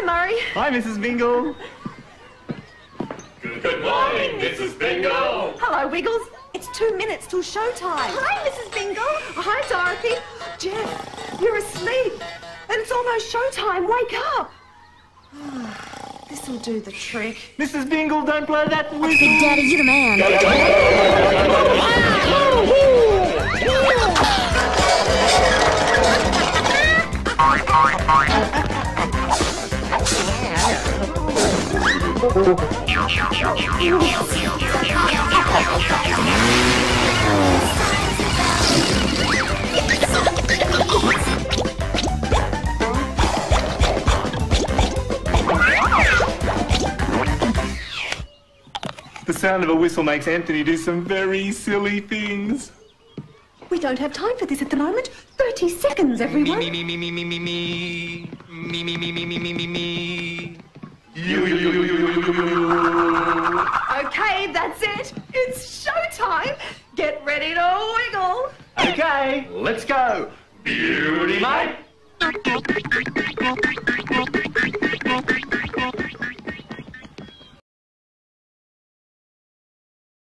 Hi, Murray. Hi, Mrs. Bingle. Good morning, Mrs. Bingle. Hello, Wiggles. It's two minutes till showtime. Hi, Mrs. Bingle. Hi, Dorothy. Jeff, you're asleep. And it's almost showtime. Wake up. This'll do the trick. Mrs. Bingle, don't blow that whistle. Big Daddy, you're the man. The sound of a whistle makes Anthony do some very silly things. We don't have time for this at the moment. 30 seconds, everyone. Me, me, me, me, me, me, me. Me, me, me, me, me, me, me, me. You, you, you, you, you, you, you, you. Okay, that's it. It's showtime. Get ready to wiggle. Okay, let's go. Beauty, mate. Mate.